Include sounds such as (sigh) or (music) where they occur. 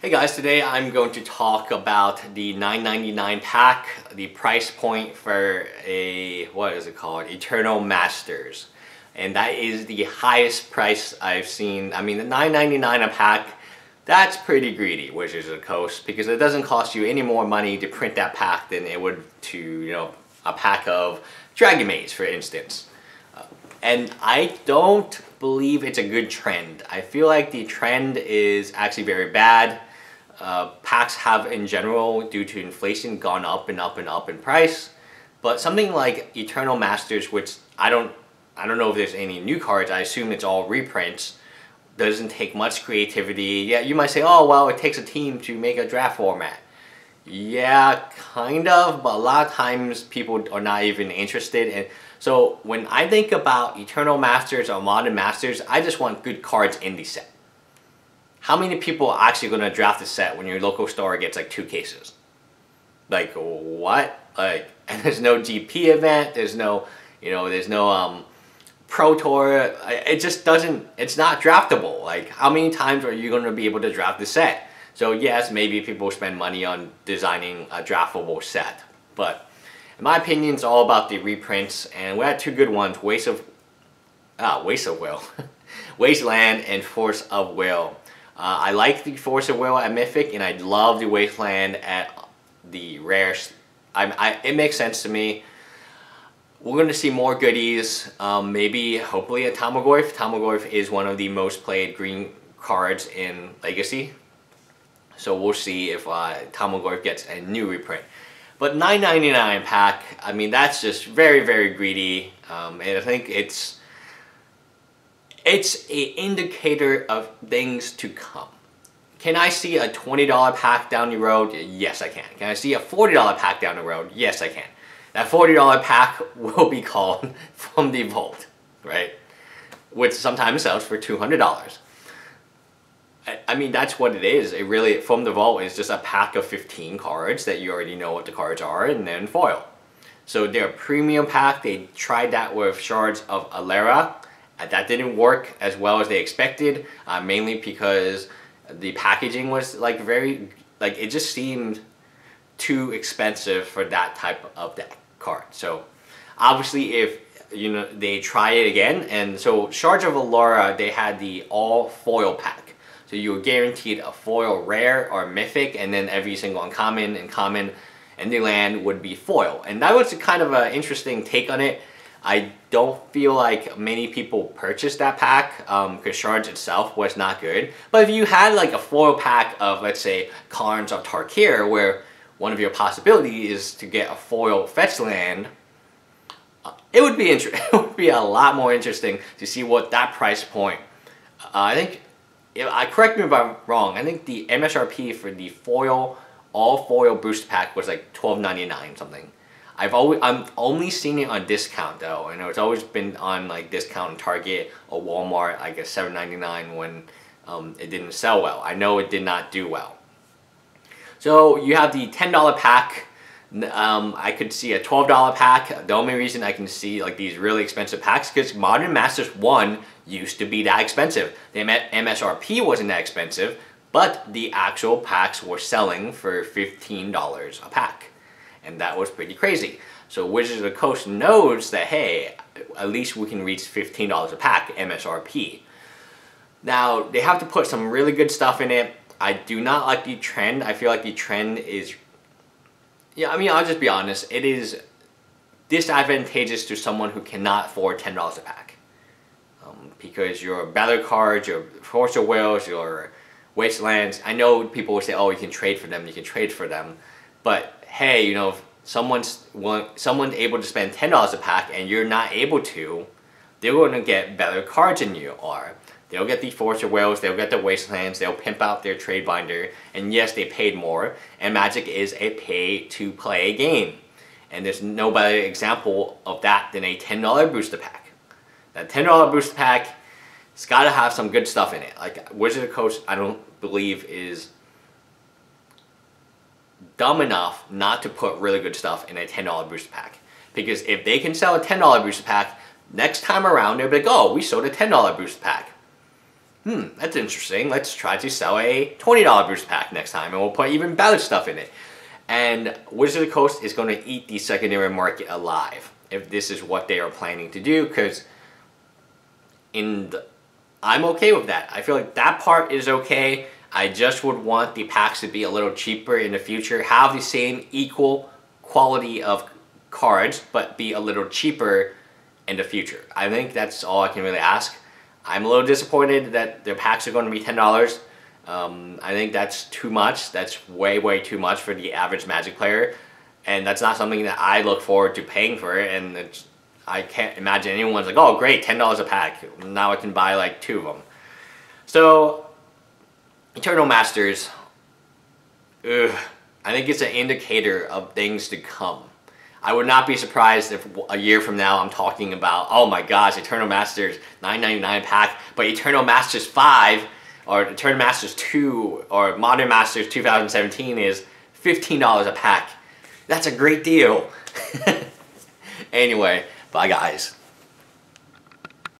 Hey guys, today I'm going to talk about the 9.99 pack, the price point for a, what is it called, Eternal Masters. And that is the highest price I've seen. I mean, the 9.99 a pack, that's pretty greedy, which is the Coast, because it doesn't cost you any more money to print that pack than it would to, you know, a pack of Dragon Maze, for instance. And I don't believe it's a good trend. I feel like the trend is actually very bad uh, packs have in general, due to inflation, gone up and up and up in price. But something like Eternal Masters, which I don't, I don't know if there's any new cards. I assume it's all reprints. Doesn't take much creativity. Yeah, you might say, oh well, it takes a team to make a draft format. Yeah, kind of, but a lot of times people are not even interested. And so when I think about Eternal Masters or Modern Masters, I just want good cards in the set how many people are actually going to draft a set when your local store gets like two cases? Like what? Like (laughs) and there's no GP event. There's no, you know, there's no um, Pro Tour. It just doesn't. It's not draftable. Like how many times are you going to be able to draft the set? So yes, maybe people spend money on designing a draftable set, but in my opinion, it's all about the reprints. And we had two good ones: Waste of, ah, Waste of Will, (laughs) Wasteland, and Force of Will. Uh, I like the Force of Will at Mythic, and I love the Wasteland at the Rare. I, I, it makes sense to me. We're going to see more goodies, um, maybe, hopefully, at Tarmogoyf. Tarmogoyf is one of the most played green cards in Legacy. So we'll see if uh, gets a new reprint. But 9.99 pack, I mean, that's just very, very greedy. Um, and I think it's it's an indicator of things to come. Can I see a $20 pack down the road? Yes, I can. Can I see a $40 pack down the road? Yes, I can. That $40 pack (laughs) will be called (laughs) from the vault, right? Which sometimes sells for $200. I mean, that's what it is. It really, from the vault, is just a pack of 15 cards that you already know what the cards are, and then foil. So they're premium pack. They tried that with Shards of Alara uh, that didn't work as well as they expected, uh, mainly because the packaging was like very, like it just seemed too expensive for that type of deck card. So obviously if you know they try it again, and so Shards of Alara, they had the all foil pack. So you were guaranteed a foil rare or mythic, and then every single uncommon and common and the land would be foil. And that was kind of an interesting take on it. I don't feel like many people purchased that pack because um, Shards itself was not good. But if you had like a foil pack of, let's say, Khans of Tarkir, where one of your possibilities is to get a foil fetch land, uh, it would be (laughs) it would be a lot more interesting to see what that price point. Uh, I think, if, I correct me if I'm wrong. I think the MSRP for the foil all foil boost pack was like twelve ninety nine something. I've always I'm only seen it on discount though. Know it's always been on like discount Target or Walmart, I guess seven ninety nine when um, it didn't sell well. I know it did not do well. So you have the ten dollar pack. Um, I could see a twelve dollar pack. The only reason I can see like these really expensive packs because Modern Masters One used to be that expensive. The MSRP wasn't that expensive, but the actual packs were selling for fifteen dollars a pack and that was pretty crazy. So Wizards of the Coast knows that, hey, at least we can reach $15 a pack MSRP. Now, they have to put some really good stuff in it. I do not like the trend. I feel like the trend is, yeah, I mean, I'll just be honest. It is disadvantageous to someone who cannot afford $10 a pack. Um, because your battle cards, your Force of Wills, your Wastelands, I know people will say, oh, you can trade for them, you can trade for them. But hey, you know, someone's someone's able to spend ten dollars a pack and you're not able to, they're going to get better cards than you are. They'll get the Force of Wills, they'll get the Wastelands, they'll pimp out their trade binder, and yes, they paid more, and Magic is a pay-to-play game. And there's no better example of that than a $10 booster pack. That $10 booster pack, it's got to have some good stuff in it. Like Wizard of Coast, I don't believe is dumb enough not to put really good stuff in a $10 booster pack. Because if they can sell a $10 booster pack, next time around they'll be like, oh, we sold a $10 booster pack. hmm, that's interesting. Let's try to sell a $20 booster pack next time and we'll put even better stuff in it. And Wizard of the Coast is going to eat the secondary market alive if this is what they are planning to do because in the, I'm okay with that. I feel like that part is okay. I just would want the packs to be a little cheaper in the future, have the same equal quality of cards, but be a little cheaper in the future. I think that's all I can really ask. I'm a little disappointed that their packs are going to be $10. Um, I think that's too much. That's way, way too much for the average Magic player. And that's not something that I look forward to paying for. And I can't imagine anyone's like, oh, great, $10 a pack. Now I can buy like two of them. So, Eternal Masters, ugh, I think it's an indicator of things to come. I would not be surprised if a year from now I'm talking about, oh my gosh, Eternal Masters 9.99 pack, but Eternal Masters 5 or Eternal Masters 2 or Modern Masters 2017 is $15 a pack. That's a great deal. (laughs) anyway, bye guys.